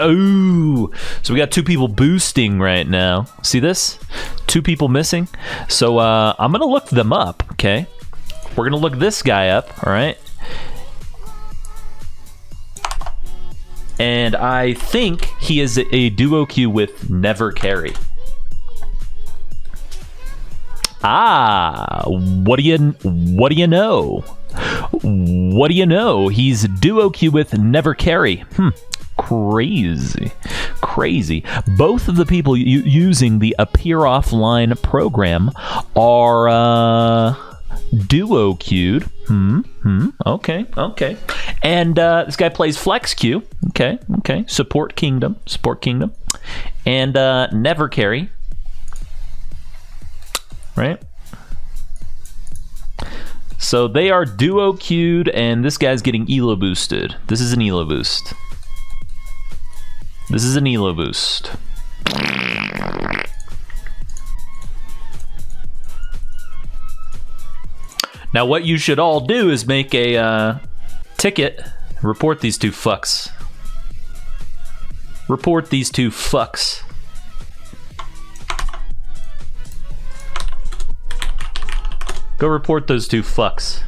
Ooh. So we got two people boosting right now. See this? Two people missing. So uh, I'm going to look them up, okay? We're going to look this guy up, all right? And I think he is a duo queue with Never Carry. Ah, what do you what do you know? What do you know? He's duo queue with Never Carry. Hmm. Crazy. Crazy. Both of the people using the Appear Offline program are uh, duo queued. Hmm. Hmm. Okay. Okay. And uh, this guy plays Flex Queue. Okay. Okay. Support Kingdom. Support Kingdom. And uh, Never Carry right? So they are duo queued, and this guy's getting elo boosted. This is an elo boost. This is an elo boost. Now what you should all do is make a uh, ticket, report these two fucks. Report these two fucks. Go report those two fucks.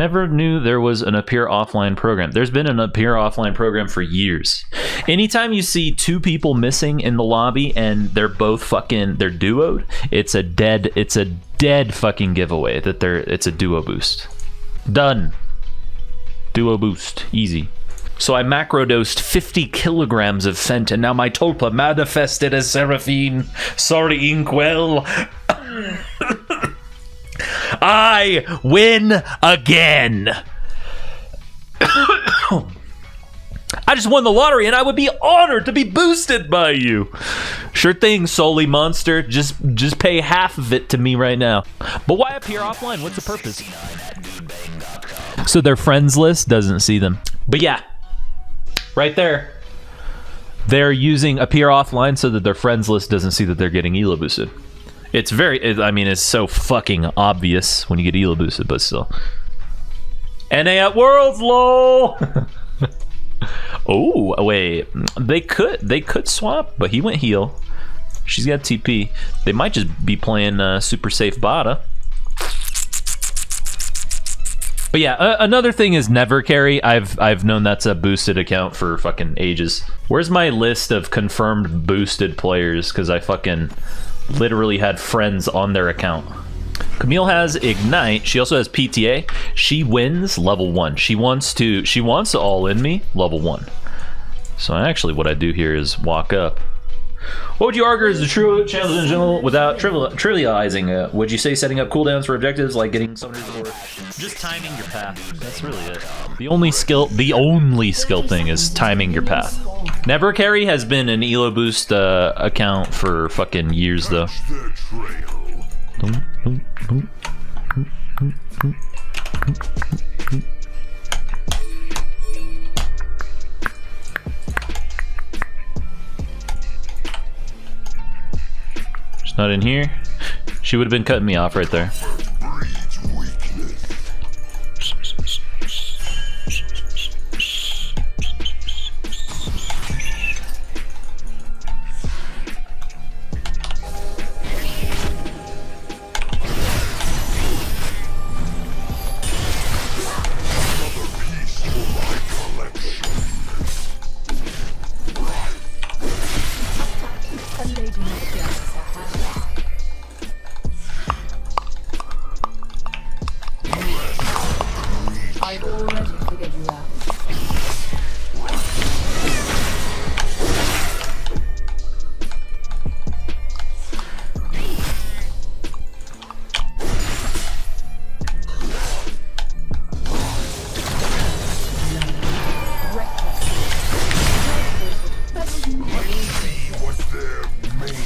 Never knew there was an appear offline program. There's been an appear offline program for years. Anytime you see two people missing in the lobby and they're both fucking they're duoed, it's a dead it's a dead fucking giveaway that they're it's a duo boost. Done. Duo boost. Easy. So I macrodosed 50 kilograms of Fent, and now my Tulpa manifested as Seraphine. Sorry, Inkwell. I win again. I just won the lottery and I would be honored to be boosted by you. Sure thing, Soli Monster. Just just pay half of it to me right now. But why appear offline? What's the purpose? So their friends list doesn't see them. But yeah, right there. They're using appear offline so that their friends list doesn't see that they're getting Elo boosted. It's very, it, I mean, it's so fucking obvious when you get Elo boosted, but still. NA at Worlds, lol! oh, wait. They could, they could swap, but he went heal. She's got TP. They might just be playing uh, super safe Bada. But yeah, uh, another thing is never carry. I've I've known that's a boosted account for fucking ages. Where's my list of confirmed boosted players? Because I fucking literally had friends on their account. Camille has Ignite. She also has PTA. She wins level one. She wants to. She wants to all in me level one. So actually, what I do here is walk up. What would you argue is the true challenge in general without trivializing it? Would you say setting up cooldowns for objectives like getting summoners or just timing your path? That's really it. The only skill, the only skill thing is timing your path. Never Carry has been an Elo Boost uh, account for fucking years though. Not in here. She would have been cutting me off right there.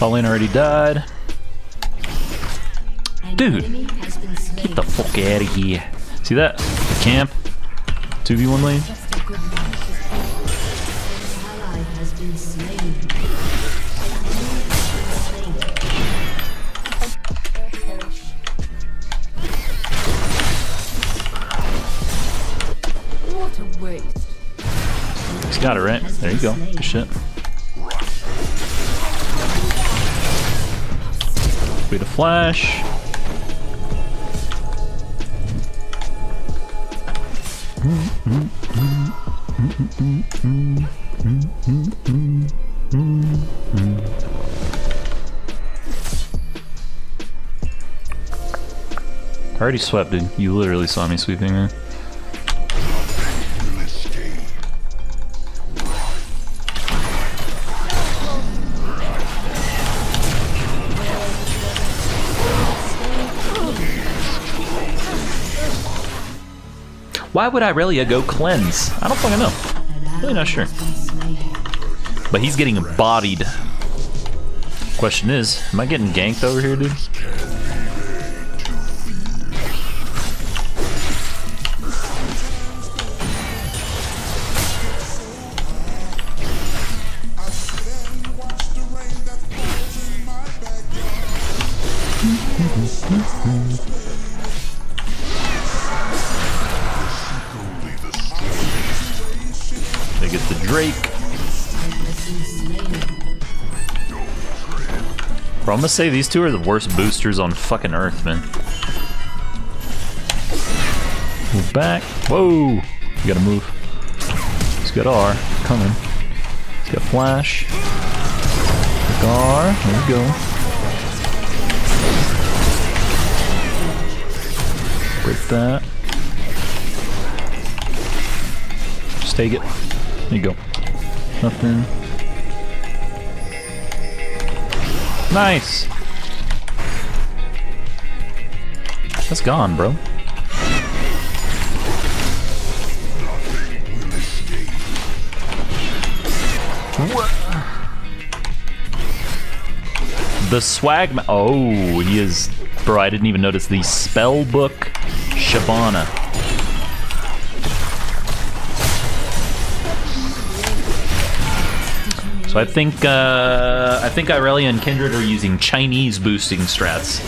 Pauline already died. Dude, get the fuck out of here. See that? The camp. 2v1 lane. He's got it right. There you go. Good shit. Wait a flash. I already swept, dude. You literally saw me sweeping, man. Why would Irelia uh, go cleanse? I don't fucking know. Really not sure. But he's getting bodied. Question is, am I getting ganked over here, dude? They I'm gonna say these two are the worst boosters on fucking Earth, man. Move back. Whoa! You gotta move. He's got R. Coming. He's got flash. R. There we go. Break that. Just take it. There you go. Nothing. Nice. That's gone, bro. The swag. Oh, he is. Bro, I didn't even notice the spell book Shabana. So I think uh, I think Irelia and Kindred are using Chinese boosting strats.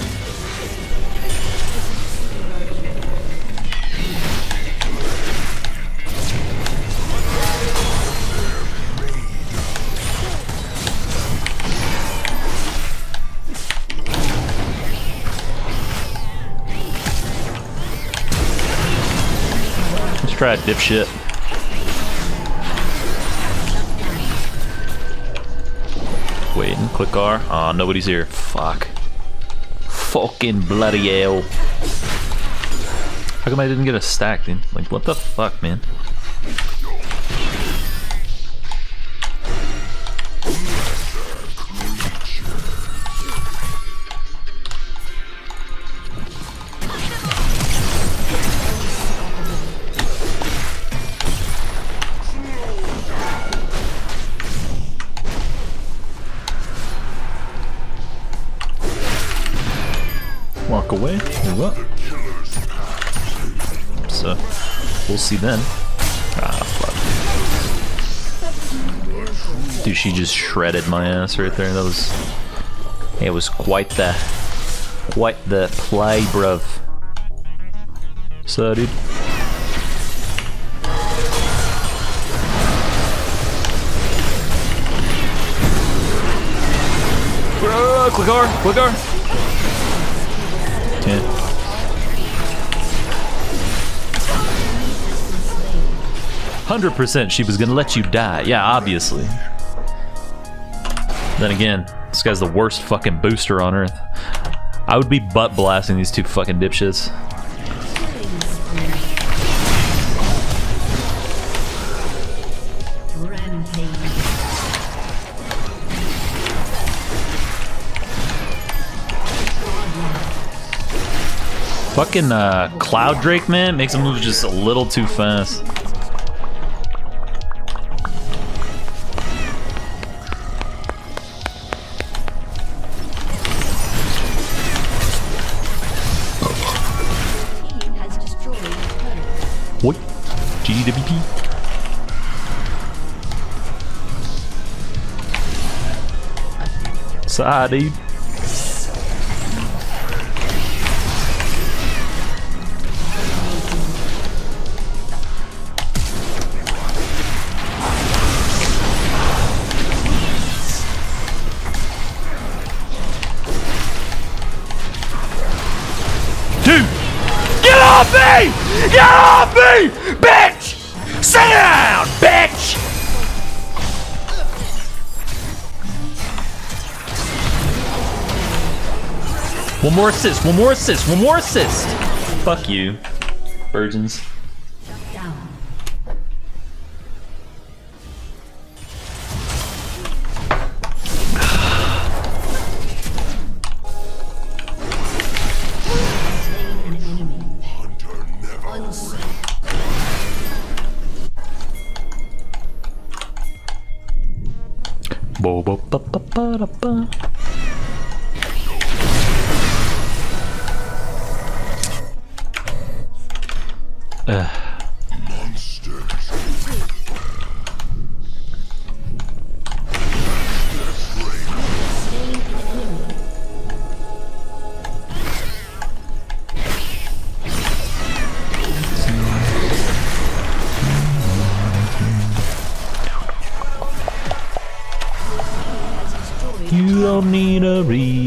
Let's try a dipshit. Click R. Aw, nobody's here. Fuck. Fucking bloody hell. How come I didn't get a stack, dude? Like, what the fuck, man? We'll see then. Ah, fuck. Dude, she just shredded my ass right there. That was... It was quite the... Quite the play, bruv. So, dude. Click R, click R. Yeah. Hundred percent, she was gonna let you die. Yeah, obviously. Then again, this guy's the worst fucking booster on earth. I would be butt blasting these two fucking dipshits. Fucking uh, Cloud Drake, man, makes him move just a little too fast. the BP. Sorry. Er Dude! Get off me! Get off me! One more assist, one more assist, one more assist! Fuck you, virgins. Down. Slain an enemy. Unseen. Bo bo ba ba ba da ba. Has destroyed You don't need a reason.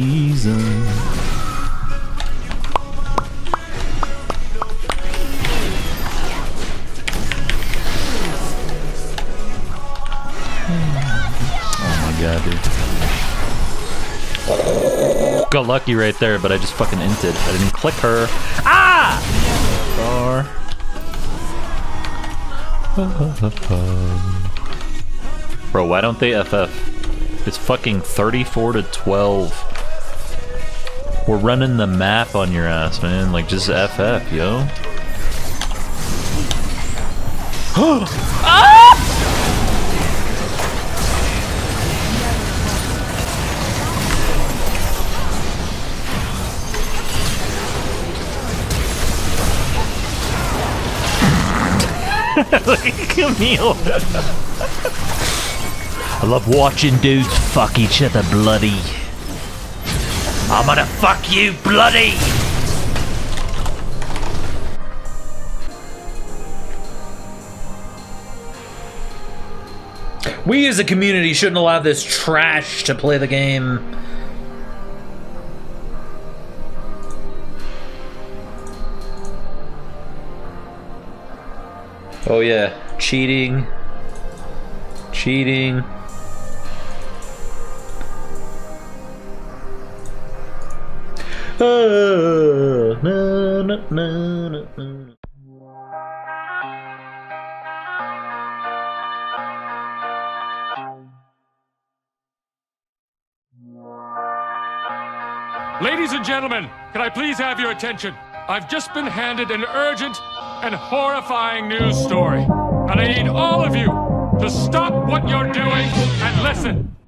Lucky right there, but I just fucking inted. I didn't click her. Ah! Bro, why don't they FF? It's fucking 34 to 12. We're running the map on your ass, man. Like, just FF, yo. Camille. I love watching dudes fuck each other bloody. I'm gonna fuck you bloody! We as a community shouldn't allow this trash to play the game. Oh yeah, cheating. Cheating. Ladies and gentlemen, can I please have your attention? I've just been handed an urgent and horrifying news story. And I need all of you to stop what you're doing and listen.